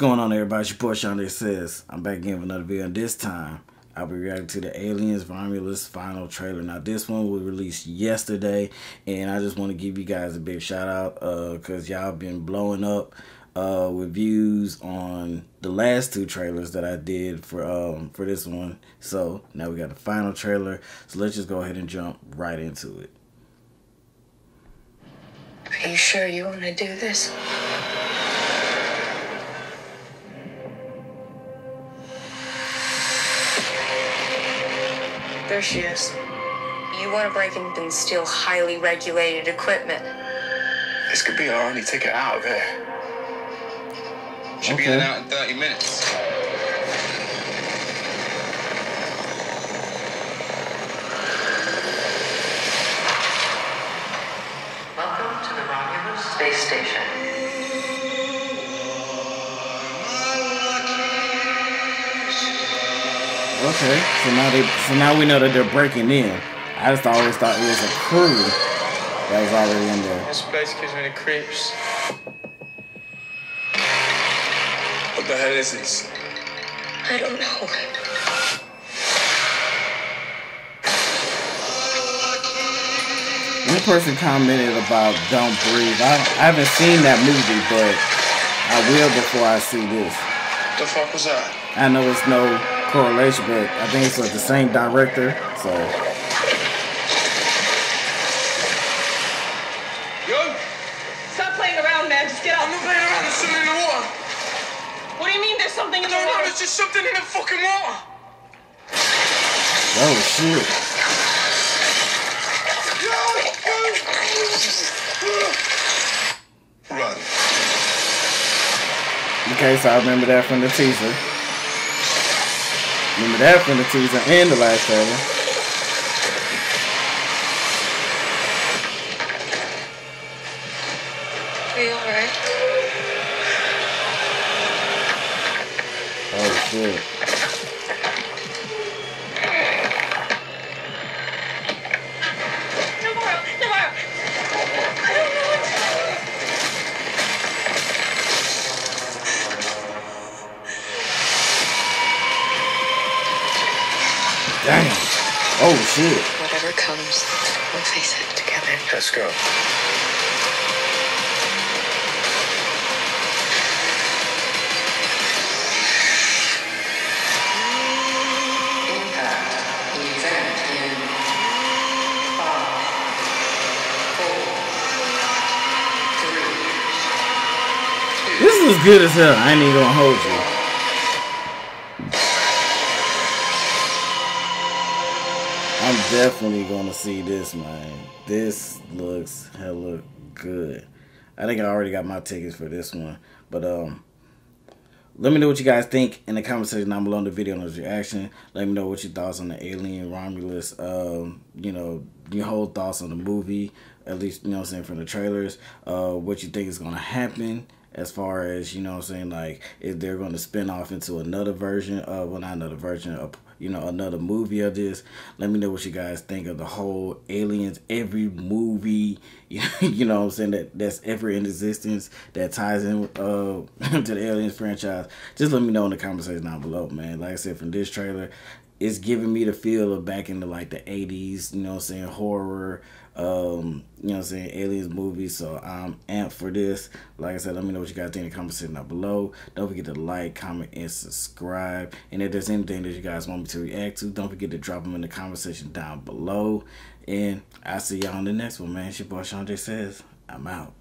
going on, everybody? It's your boy Shaun says I'm back again with another video, and this time I'll be reacting to the Aliens Romulus final trailer. Now, this one was released yesterday, and I just want to give you guys a big shout out because uh, y'all been blowing up uh, with views on the last two trailers that I did for um for this one. So now we got the final trailer. So let's just go ahead and jump right into it. Are you sure you want to do this? There she is. You want to break in and steal highly regulated equipment. This could be our only ticket out of here. Should be in and out in 30 minutes. Welcome to the Romulus Space Station. Okay, so now they so now we know that they're breaking in. I just always thought it was a crew that was already in there. This place gives me the creeps. What the hell is this? I don't know. One person commented about Don't Breathe. I, I haven't seen that movie, but I will before I see this. What the fuck was that? I know it's no correlation, but I think it's like the same director. So Yo! Stop playing around, man. Just get I'm not playing around, there's something in the water. What do you mean there's something in the No, no, water? there's just something in the fucking water. oh shit. Yo! Yo! Run. Okay, so I remember that from the teaser. Remember that from the teaser and the last trailer. Are you alright? Oh shit. Damn. Oh shit. Whatever comes, we'll face it together. Let's go. Impact. Event in five, four, three. This is good as hell. I ain't even gonna hold you. Definitely gonna see this, man. This looks hella good. I think I already got my tickets for this one, but um, let me know what you guys think in the comment section down below in the video on the reaction. Let me know what your thoughts on the Alien Romulus. Um, you know your whole thoughts on the movie, at least you know I'm saying from the trailers. Uh, what you think is gonna happen as far as you know I'm saying like if they're to spin off into another version of well not another version of you know another movie of this let me know what you guys think of the whole aliens every movie you know what i'm saying that that's ever in existence that ties in uh to the aliens franchise just let me know in the comment section down below man like i said from this trailer it's giving me the feel of back into like the 80s you know i'm saying horror um you know i'm saying aliens movies. So i'm amped for this. Like i said let me know what you guys think in the comment section down below. Don't forget to like comment and subscribe. And if there's anything that you guys want me to react to don't forget to drop them in the comment section down below. And i'll see y'all on the next one man. It's your boy Shaun Jay Says i'm out